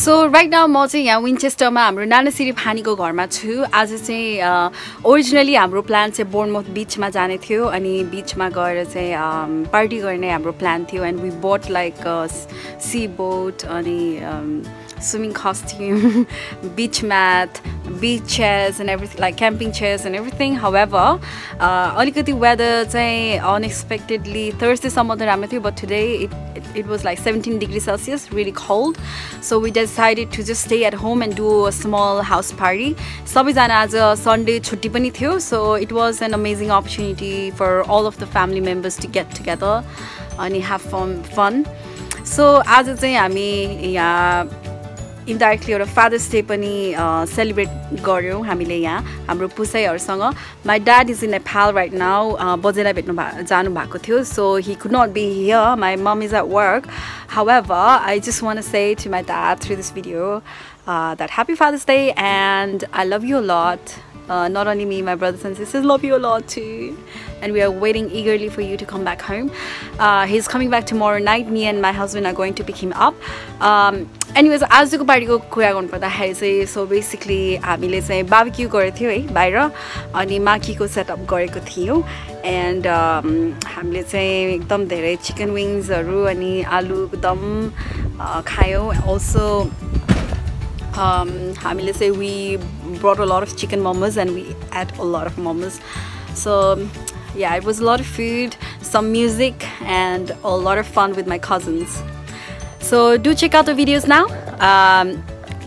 Right now म चाहिँ यहाँ विन्चेस्टरमा हाम्रो नाना सिरी फानीको घरमा छु। आज चाहिँ ओरिजिनली हाम्रो प्लान चाहिँ बोर्नमथ बिचमा जाने थियो अनि बिचमा गएर चाहिँ पार्टी गर्ने हाम्रो प्लान थियो। And we boat like sea boat अनि swimming costume, beach mat, beach chairs and everything, like camping chairs and everything. However, uh, alikati weather चाहिँ unexpectedly Thursdayसम्म त राम्रो थियो but today it, it, it was like 17 degrees Celsius, really cold. So we decided to just stay at home and do a small house party. सबैजना आज Sunday छुट्टी पनि थियो so it was an amazing opportunity for all of the family members to get together अनि have fun. fun. So आज चाहिँ हामी यहाँ इन्डाइरेक्टली एउटा फादर्स डे पनि सेलिब्रेट गऱ्यौँ हामीले यहाँ हाम्रो पुसाइहरूसँग my dad is in Nepal right now बजेलाई भेट्नु भा जानु भएको थियो so he could not be here my mom is at work however I just want say to my dad through this video that happy father's day and I love you lot Uh, not only me, my brothers and sisters love you a lot too. And we are waiting eagerly for you to come back home. Uh, he's coming back tomorrow night. Me and my husband are going to pick him up. Um, anyways आजको पार्टीको कुरा गर्नुपर्दाखेरि चाहिँ so basically हामीले चाहिँ बाबिक्यु गरेको थियौँ है बाहिर अनि माखीको सेटअप गरेको थियौँ एन्ड हामीले चाहिँ एकदम धेरै चिकन विङ्सहरू अनि आलु दम खायौँ अल्सो um, हामीले say we brought a lot of chicken momos and we ate a lot of momos so yeah it was a lot of food some music and a lot of fun with my cousins so do check out the videos now um,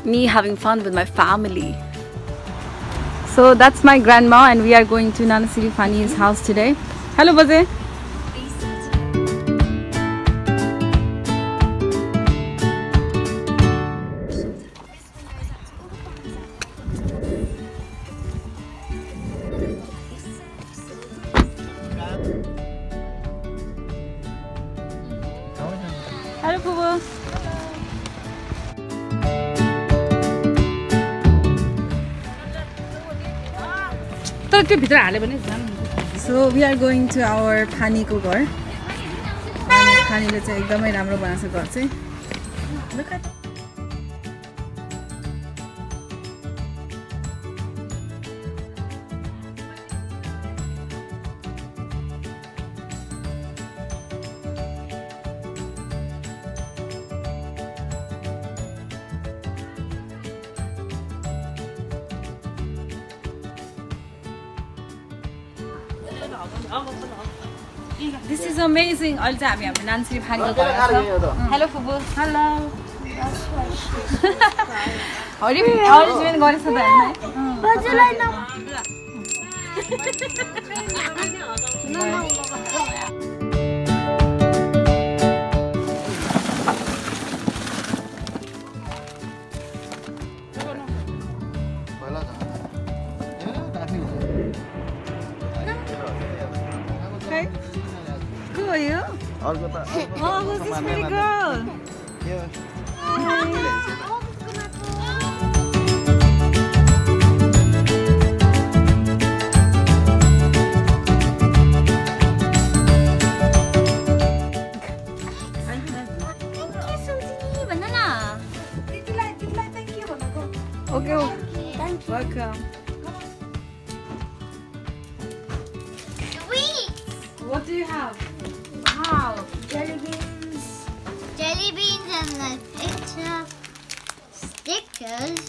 me having fun with my family so that's my grandma and we are going to Nana City Fani's house today hello Baze तर त्यो भित्र हाल्यो भने so we are going to our फानीको घर फानीले चाहिँ एकदमै राम्रो बनाएको छ घर चाहिँ। अहिले चाहिँ हामी हाम्रो नान्सी फानीको हेलो फुबु हेलो। हरि अरेन्जमेन्ट गरेछ त Who you? अर्को त Oh, who's this pretty girl? And the picture stickers.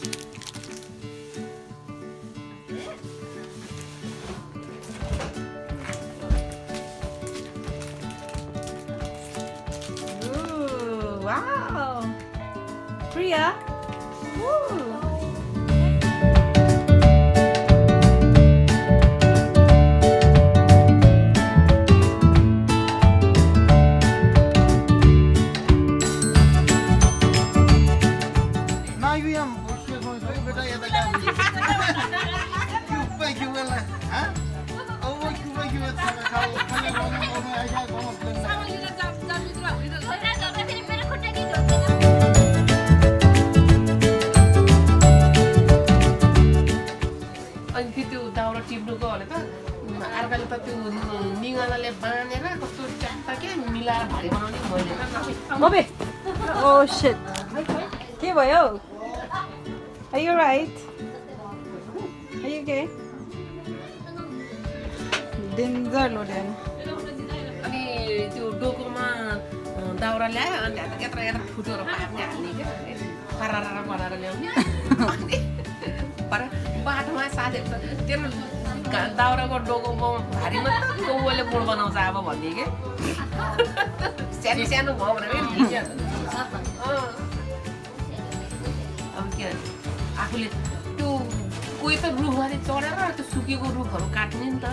Ooh, wow. Priya. त्यो निगालाले बाँधेर कस्तो च्याप्पा के मिलाएर भारी बनाउने मैले. Oh shit. के भयो Are you right? Are you okay? Danger Lorian. अनि त्यो डोकोमा दाउरा ल्यायो अनि यत्र यत्र फुटेर पार्ने हाल्ने क्या खरारा बनाएर ल्याउने पर बाटोमा साथीहरू त तेरो घा- दाउराको डोकोको भारीमा त कौले बोड बनाउँछ अब भन्ने क्या सानो सानो भयो भनेर। अब के आफूले त्यो कोही त रुखबारी चढेर त्यो सुकेको रुखहरू काट्ने नि त।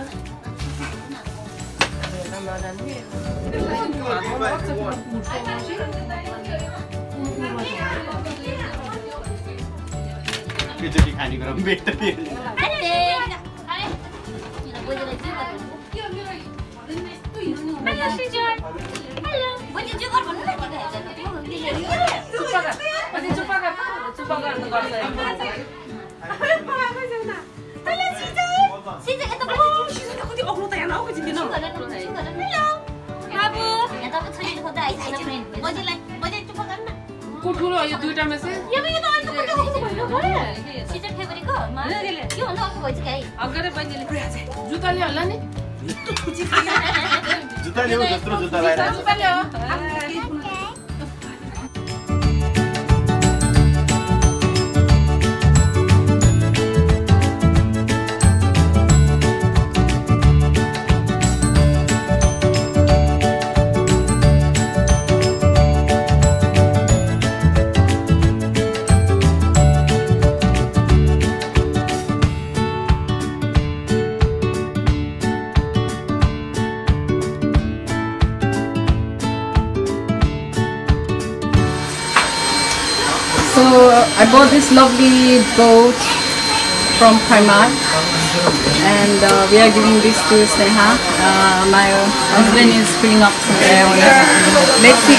एउटा नजान्ने त्यो हातमा लाग्छ, त्यो कुट्छ एकचोटि खानेकुरा पनि भेट्दैन Hello, Srijal. Hello. Baju juga भन्नु न के गर्छ? चुप्पा गर। अनि चुप्पा गर त, चुप्पा गर्नु गर्छ Hello, Srijal. Srijal, यता बज्यो। कति अग्लो त यहाँ आऊ Hello. बाबु यहाँ तपाईँ छोरीले खोज्दा आइसकेन फ्रेन्ड ठुलो हो यो दुइटामा चाहिँ है अगाडि बहिनीले जुत्ता ल्यायो होला नि जुत्ता ल्याऊ जत्रो जुत्ता लगाएर जुत्ता ल्यायो I bought this lovely boat from Primark and uh, we are giving this to Sneha. Uh, my husband is filling up. Let's see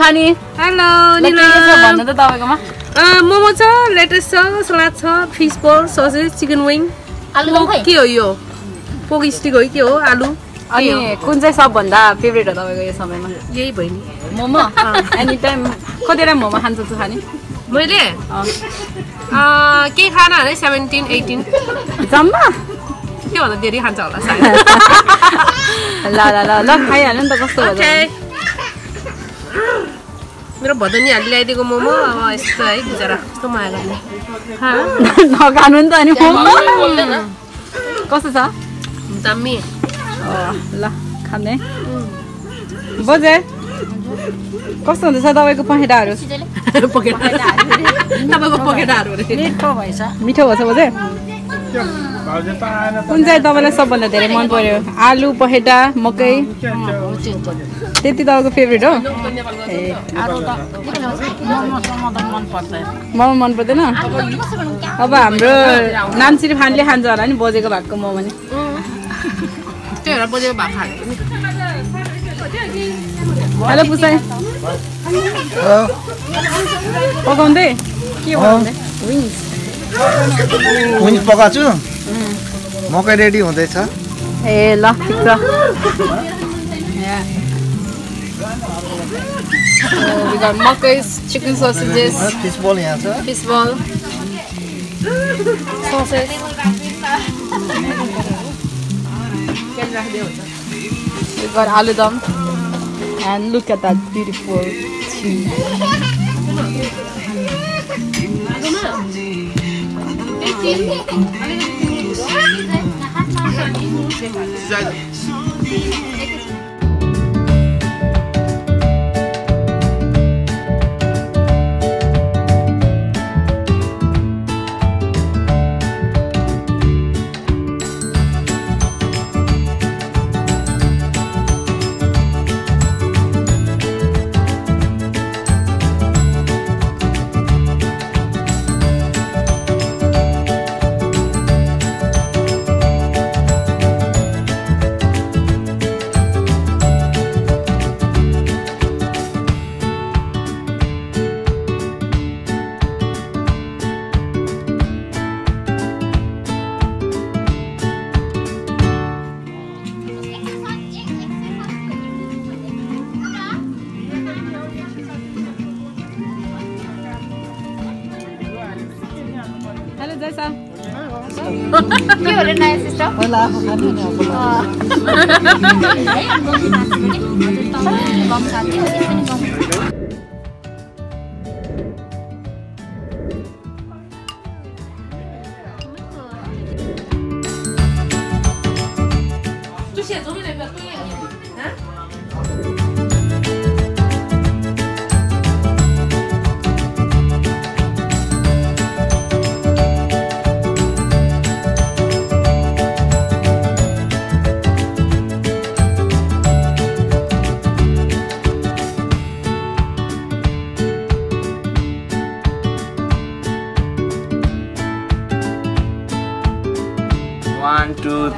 video होला के के भन्नु त तपाईँकोमा? मोमो छ लेटेस्ट छ सलाद छ fish ball sausage chicken wing. आलु के हो यो? पोक स्टिक हो कि के हो? आलु। अनि कुन चाहिँ सबभन्दा फेभरेट हो तपाईँको यो समयमा? यही भयो नि मोमो एनी टाइम कतिवटा मोमो खान्छ तँ खाने? मैले? केही खान भने सेभेन्टिन एटिन जम्मा? त्योभन्दा धेरै खान्छ होला ल ल ल ल खाइहाल्यो नि त कस्तो मेरो भदनीहरूले ल्याइदिएको मोमो। अब यस्तो है बिचरा कस्तो माया गर्ने खा। नखानु नि त अनि कस्तो छ? दामी। अँ, ल खाने। बोजे? कस्तो हुँदैछ तपाईँको पखेटाहरू? तपाईँको पकेटाहरू रे। मिठो भएछ। बोजे? कुन चाहिँ तपाईँलाई सबभन्दा धेरै मन पर्यो आलु पखेटा मकै। त्यति तपाईँको फेभरेट हो? ए मोमो मन पर्दैन। अब हाम्रो नाम्चिरी फानले खान्छ होला नि बजेको भएको मोमो नि। त्यही भएर बजेको भात खाएको नि हेलो पुसाई। पकाउँदै? के विन्स पकाएको छु मकै रेडी हुँदैछ ए ल ठिक छ Yeah. So we got मकैs, chicken sausages, फिस बल यहाँ छ fish ball, sausage. We got aloo dum. And look at that beautiful cheese. Salut. के हो रे नयाँ सिस्टर वान टू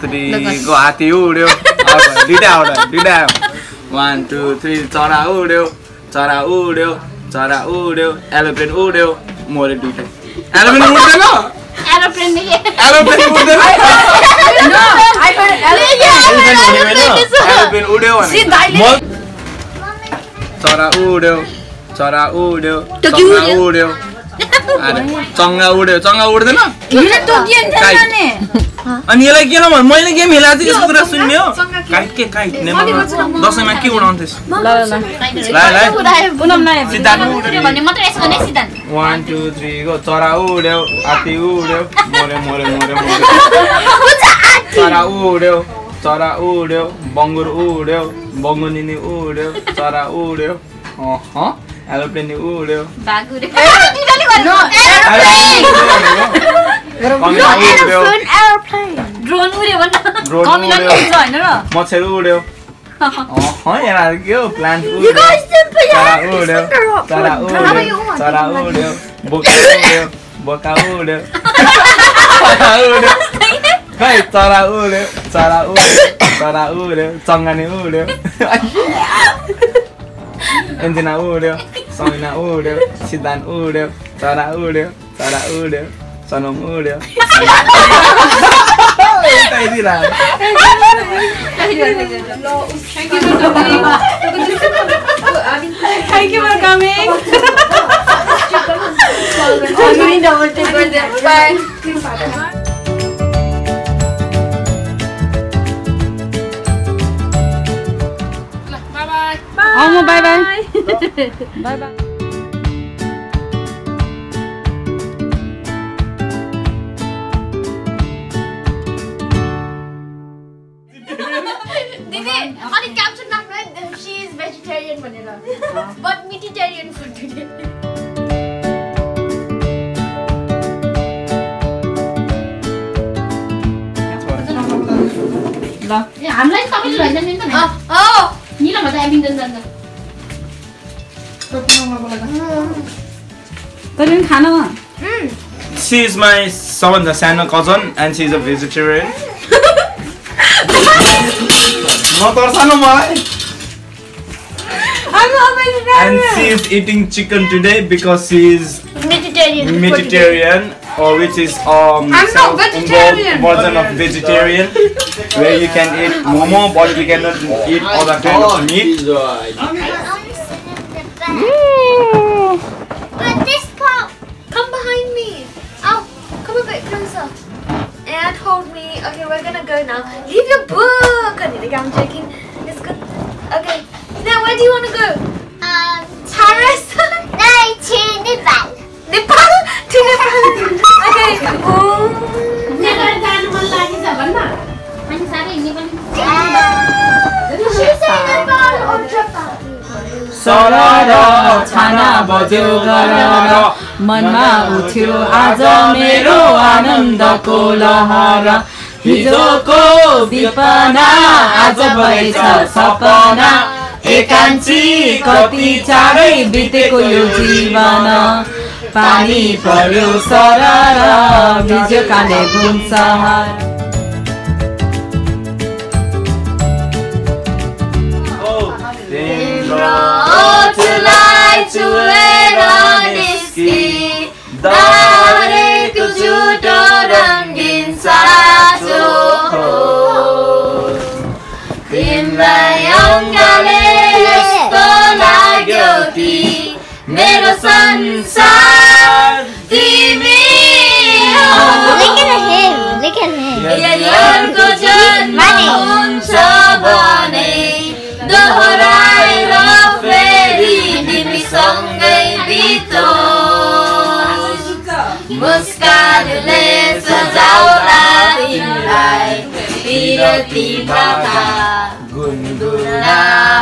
थ्री को हात्ती उड्यो दुइटा आउँछ दुइटा वान टू थ्री चरा उड्यो चरा उड्यो चरा उड्यो एलोप्लेन उड्यो मऱ्यो दुइटै उड्दैन एरोप्लेन उड्दैन उड्यो चरा उड्यो चरा उड्यो चङ्गा उड्यो अरे चङ्गा उड्यो चङ्गा उड्दैन अनि यसलाई के नभन् मैले गेम खेलाएको थिएँ यस्तो कुरा सुन्ने हो। काइट के काइट नेपालमा दसैँमा के उडाउँथेस् ल ल ल। ल ल। पुनम नयाँ सिद्धार्थ भने मात्रै यसो भने सिद्धान्त वान टू थ्री गो चरा उड्यो हात्ती उड्यो। मऱ्यो मऱ्यो मऱ्यो मऱ्यो। चरा उड्यो चरा उड्यो बङ्गुर उड्यो बङ्गुनिनी उड्यो चरा उड्यो। अँ एरोप्लेन उड्यो। मच्छर उड्यो। प्लान्ट उड्यो। चरा उड्यो। चरा उड्यो। बोका उड्यो। बोका उड्यो। चरा उड्यो। खै चरा उड्यो। चरा उड्यो। चरा उड्यो। चङ्गानी उड्यो। एन्जिना उड्यो। समिना उड्यो। सिद्धान्त उड्यो। चरा उड्यो। चरा उड्यो। सनम उड्यो उताइदिइरहेको। Thank you for coming. Bye. ल बाई बाई अमु बाई बाई बाई बाई दिदी अनि क्याप्सन राख्नु है she is She is my सबभन्दा सानो cousin and she is a vegetarian. नतर्सानु मलाई And she is eating chicken today because she is Vegetarian. vegetarian or which is um I'm not some vegetarian. version of vegetarian where you can eat momo but you cannot eat other kind of meat. Okay, we're gonna go now. Leave your book. I need to go. I'm joking. It's good. Okay. Now, where do you want to go? Um, Paris. no, to Nepal. Nepal? To Nepal. okay. Oh. सरर छाना बज्यो गरर मनमा उठ्यो आज मेरो आनन्दको लहर हिजोको विपना आज भएछ सपना। एकान्ची कति चाँडै बितेको यो जीवन। पानी पर्यो सरर भिज्यो कालेबुङ सहर Otuलाई चुएर निस्की दारेको झुटो रङ्गिन तिमीलाई अङ्गाले यस्तो लाग्यो कि मेरो संसार तिमी अर्को जन्म हुन्छ भने दोहोऱ्याएर फेरि तिमीसँगै बितोस् मुस्कानले सजाउला तिमीलाई विरती भाका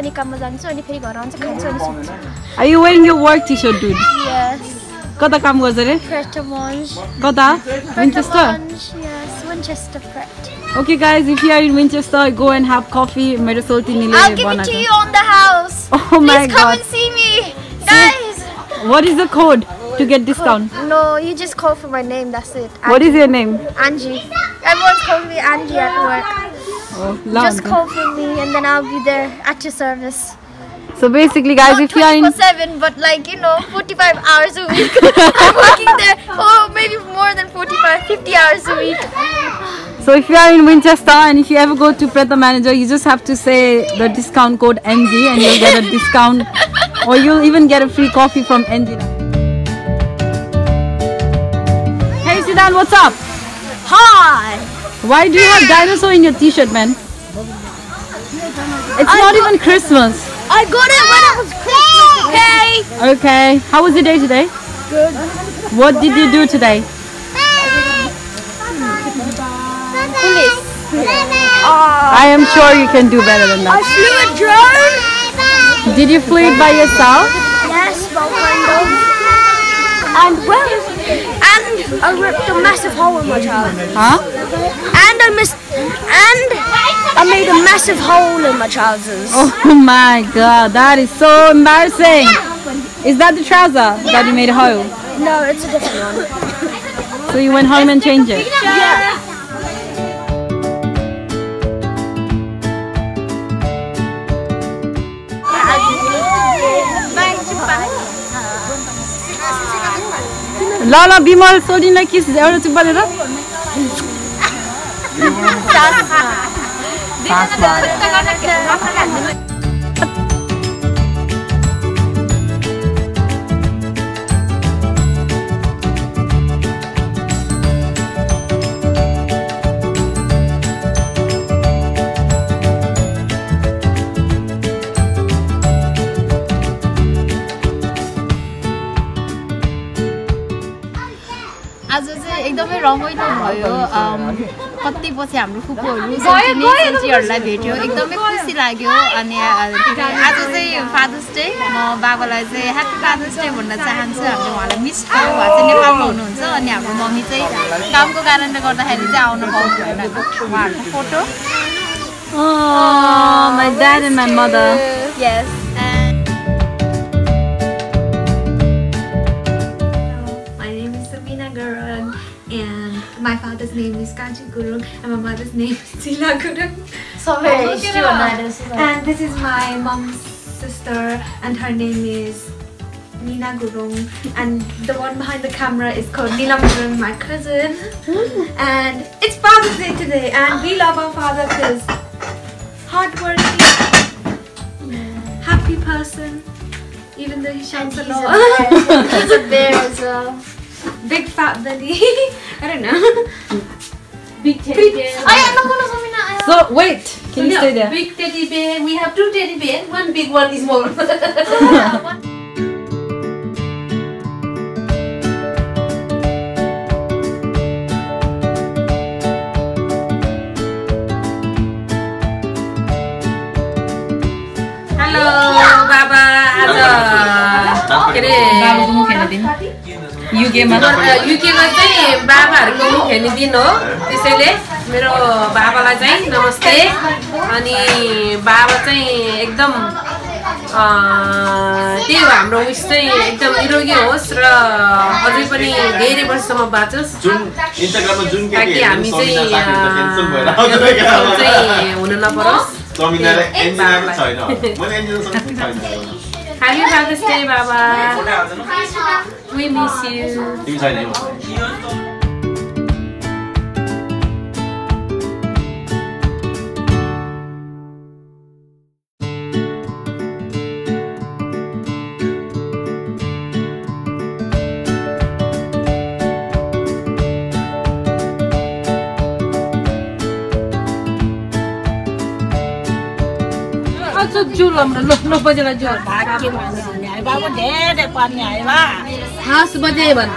अनि काममा जान्छु अनि फेरि घर आउँछु खान्छु अनि सुत्छु Are you wearing your work t-shirt, dude? यस कता काम गर्छ रे Pretamons. कता विन्चेस्टर Yes, Winchester Pret. Okay guys, if you are in Winchester, go and have coffee. मेरो सोल्टिनीले I'll give it to बनाएको you on the house. Oh my Please come god. and see me. Guys! What is the code to get discount? No, you just call for my name, that's it. What is your name? Angie. Everyone's calling me Angie at work. Oh, Just call for me and then I'll be there at your service. So basically guys, Not if you are in 24-7, but like, you know, 45 hours a week. I'm working there. Oh, maybe more than 45, 50 hours a week. So if you are in Winchester and if you ever go to Preta Manager, you just have to say the discount code NG and you'll get a discount or you'll even get a free coffee from NG. Hey Sidan, what's up? Hi! Why do you have dinosaur in your t-shirt, man? It's not even Christmas. I got it when it was Christmas, okay? Okay. How was your day today? Good. What did you do today? Police. I am sure you can do better than that. I that. flew a drone. Did you flee it by yourself? Yes, well, kind of. And well, and I ripped a massive hole in my trousers. Huh? And I missed, and I made a massive hole in my trousers. Oh my god, that is so embarrassing. Is that the trouser that you made a hole? No, it's a different one. So you went home and changed it? ल ल Bimal सोडिनलाई kiss एउटा चुप्पा लिएर आज रमाइलो भयो कति पछि हाम्रो फुपूहरू सन्चीहरूलाई भेट्यो। एकदमै खुसी लाग्यो। अनि आज चाहिँ फादर्स डे म बाबालाई चाहिँ ह्याप्पी फादर्स डे भन्न चाहन्छु। हामीले उहाँलाई मिस गर्नु भएको चाहिँ नेपालमा हुनुहुन्छ। अनि हाम्रो मम्मी चाहिँ कामको कारणले गर्दाखेरि चाहिँ आउनु पाउनु भएन उहाँहरूको photo. Oh, my dad and my mother. Yes. Kaji Gurung and my mother's name is Sila Gurung. Oh, and this is my mom's sister and her name is Nina Gurung and the one behind the camera is called Neelam Gurung, my cousin. Hmm. and it's Father's Day today and we love our father because hardworking, happy person, even though he shouts a lot. He's a bear as well. Big fat belly. I don't know. big teddy big. So wait, can so, you stay there? Big teddy bear. We have two teddy bears. One big, one is more. Hello, Baba You gave? You? Baba, kamu? त्यसैले मेरो बाबालाई चाहिँ नमस्ते। अनि बाबा चाहिँ एकदम a, त्यही हो हाम्रो उस चाहिँ एकदम निरोगी होस् र अझै पनि धेरै वर्षसम्म बाँचोस्। जुन इन्स्टाग्राममा जुन ताकि हामी चाहिँ चाहिँ हुन नपरोस्। Happy Father's Day, Baba. We miss you. है मसँग। हाँस बजे भन्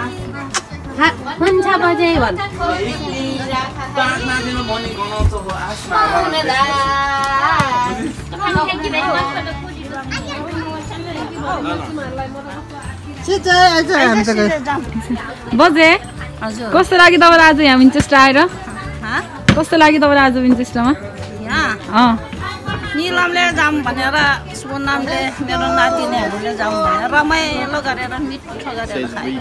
हुन्छ बजे भन्. बजे कस्तो लाग्यो तपाईँलाई आज यहाँ विन्चेस्टर आएर कस्तो लाग्यो तपाईँलाई आज विन्चेस्टरमा अँ निलमले जाऊँ भनेर सोनामले मेरो नातिनीहरूले जाउँ भनेर रमाइलो गरेर मिठो गरेर खायो।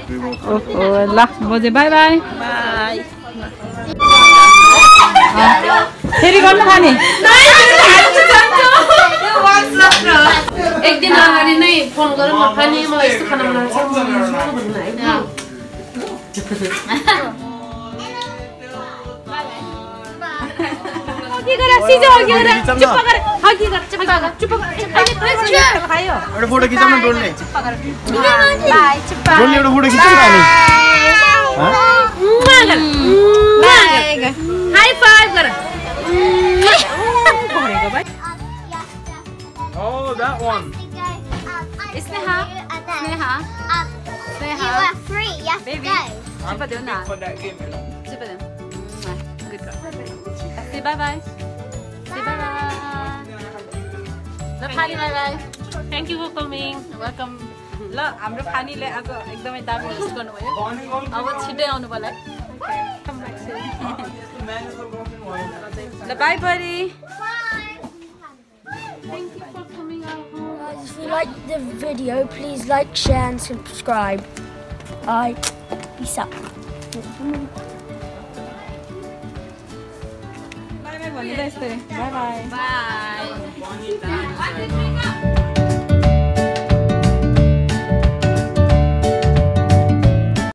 ओहो ल बजे बाई बाई। बाई। फेरि गर्नु खाने? एक दिन अगाडि नै फोन गरौँ न खाने मलाई यस्तो खाना बनाएको छ एउटा फोटो खिचाउन न। डोल्ने डोल्ने एउटा फोटो खिचाउन न हामी हाई फाइभ गर Oh, that one. Sneha. Sneha. You are free. You have Baby. to go. चुप्पा देऊ न. For that game. चुप्पा देऊ good say bye by say by by ल Fani bye bye thank you for coming welcome ल हाम्रो फानीले आज एकदमै दामी होस्ट गर्नुभयो अब छिट्टै आउनु पर्ला ल bye buddy Guys, if you like the video, please like, share, and subscribe. Bye. Peace out. bonito este. Bye bye. Bye.